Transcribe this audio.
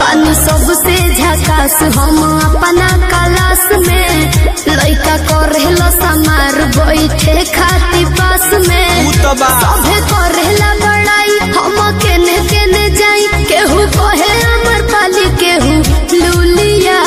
बानू सबसे झकास। हम अपना क्लास में लड़का करेला समार बैठे खाती पास में। सभे करेला बड़ाई हम केने केने जाई। केहू कहे अमर पाली केहू लूलिया।